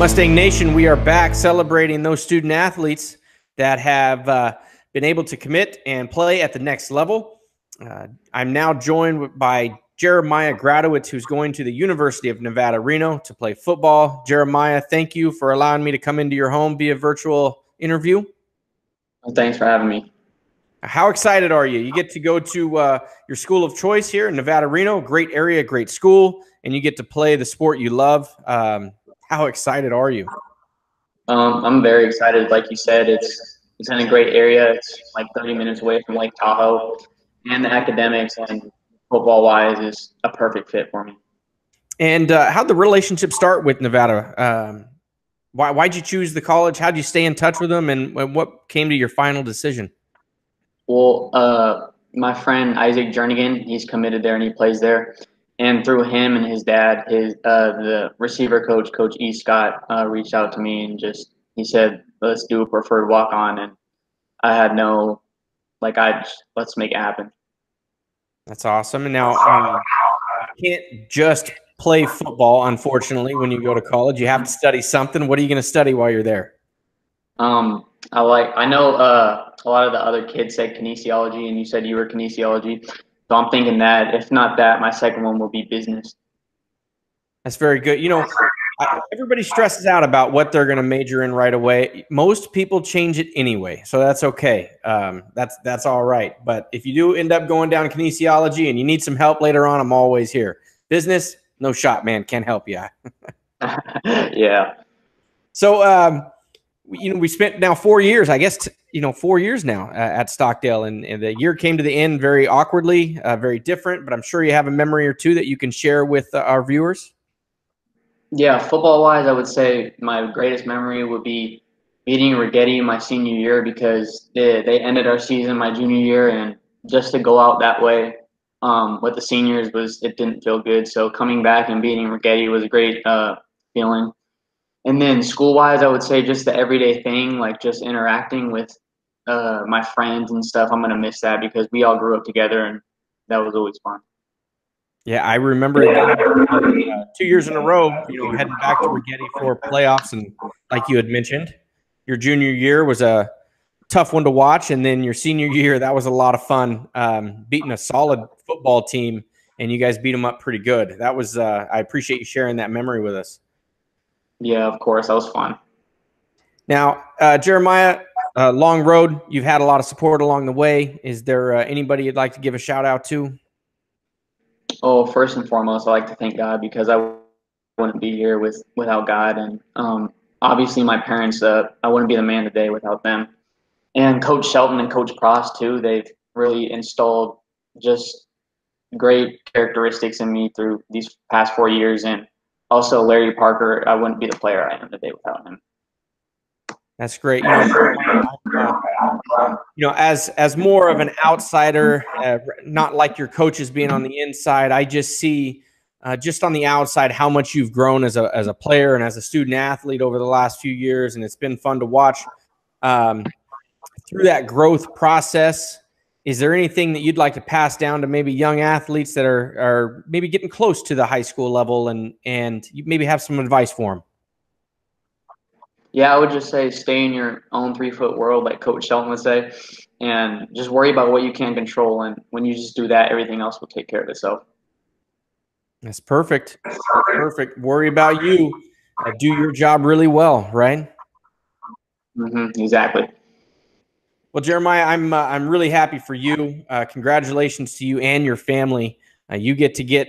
Mustang Nation, we are back celebrating those student athletes that have uh, been able to commit and play at the next level. Uh, I'm now joined by Jeremiah Gradowitz, who's going to the University of Nevada, Reno to play football. Jeremiah, thank you for allowing me to come into your home via virtual interview. Well, thanks for having me. How excited are you? You get to go to uh, your school of choice here in Nevada, Reno. Great area, great school, and you get to play the sport you love. Um, how excited are you? Um, I'm very excited. Like you said, it's it's in a great area. It's like 30 minutes away from Lake Tahoe, and the academics and football wise is a perfect fit for me. And uh, how'd the relationship start with Nevada? Um, why why'd you choose the college? How'd you stay in touch with them, and, and what came to your final decision? Well, uh, my friend Isaac Jernigan, he's committed there and he plays there and through him and his dad, his uh, the receiver coach, Coach E. Scott, uh, reached out to me and just he said, "Let's do a preferred walk on," and I had no, like, I just, let's make it happen. That's awesome. And now uh, you can't just play football, unfortunately, when you go to college. You have to study something. What are you going to study while you're there? Um, I like. I know uh, a lot of the other kids said kinesiology, and you said you were kinesiology. So I'm thinking that if not that, my second one will be business. That's very good. You know, everybody stresses out about what they're going to major in right away. Most people change it anyway, so that's okay. Um, that's that's all right. But if you do end up going down kinesiology and you need some help later on, I'm always here. Business, no shot, man. Can't help you. yeah. So, um, you know, we spent now four years, I guess, t- you know, four years now uh, at Stockdale, and, and, the year came to the end very awkwardly, uh, very different. But I'm sure you have a memory or two that you can share with uh, our viewers. Yeah, football wise, I would say my greatest memory would be beating Righetti my senior year because they, they ended our season my junior year, and just to go out that way um, with the seniors was it didn't feel good. So coming back and beating Righetti was a great uh, feeling. And then school wise, I would say just the everyday thing, like just interacting with uh, my friends and stuff. I'm gonna miss that because we all grew up together, and that was always fun. Yeah, I remember uh, two years in a row, you know, heading back to Righetti for playoffs, and like you had mentioned, your junior year was a tough one to watch, and then your senior year that was a lot of fun, um, beating a solid football team, and you guys beat them up pretty good. That was uh, I appreciate you sharing that memory with us. Yeah, of course. That was fun. Now, uh, Jeremiah, uh, long road. You've had a lot of support along the way. Is there uh, anybody you'd like to give a shout out to? Oh, first and foremost, I like to thank God because I wouldn't be here with without God, and um, obviously my parents. Uh, I wouldn't be the man today without them, and Coach Shelton and Coach Pross too. They've really installed just great characteristics in me through these past four years, and also Larry Parker, I wouldn't be the player I am today without him. That's great. You know, you know, as as more of an outsider, uh, not like your coaches being on the inside, I just see uh, just on the outside how much you've grown as a as a player and as a student athlete over the last few years, and it's been fun to watch um, through that growth process. Is there anything that you'd like to pass down to maybe young athletes that are are maybe getting close to the high school level and and you maybe have some advice for them? Yeah, I would just say stay in your own three foot world, like Coach Shelton would say, and just worry about what you can control. And when you just do that, everything else will take care of itself. That's perfect. Perfect. Worry about you. Uh, do your job really well, right? Mm-hmm, exactly. Well, Jeremiah, I'm uh, I'm really happy for you. Uh, congratulations to you and your family. Uh, you get to get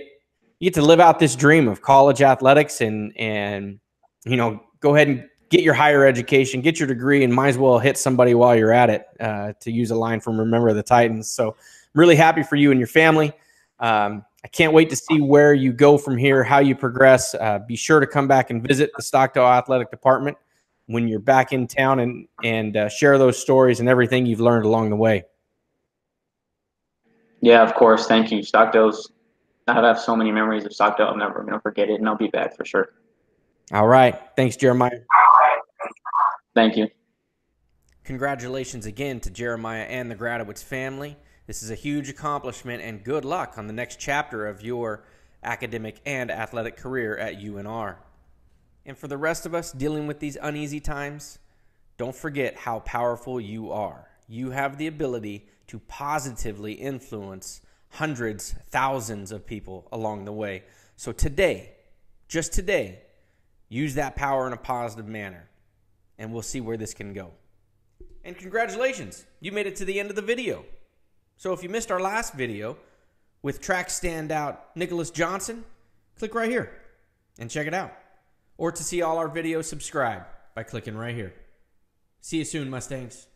you get to live out this dream of college athletics, and and you know go ahead and get your higher education, get your degree, and might as well hit somebody while you're at it. Uh, to use a line from Remember the Titans. So, I'm really happy for you and your family. Um, I can't wait to see where you go from here, how you progress. Uh, be sure to come back and visit the Stockdale Athletic Department when you're back in town and and uh, share those stories and everything you've learned along the way. Yeah, of course. Thank you. Stockdale's. I have so many memories of Stockdale. I'm never going to forget it, and I'll be back for sure. All right. Thanks, Jeremiah. Thank you. Congratulations again to Jeremiah and the Gradowitz family. This is a huge accomplishment, and good luck on the next chapter of your academic and athletic career at UNR. And for the rest of us dealing with these uneasy times, don't forget how powerful you are. You have the ability to positively influence hundreds, thousands of people along the way. So today, just today, use that power in a positive manner, and we'll see where this can go. And congratulations, you made it to the end of the video. So if you missed our last video with track standout Nicholas Johnson, click right here and check it out. Or to see all our videos, subscribe by clicking right here. See you soon, Mustangs.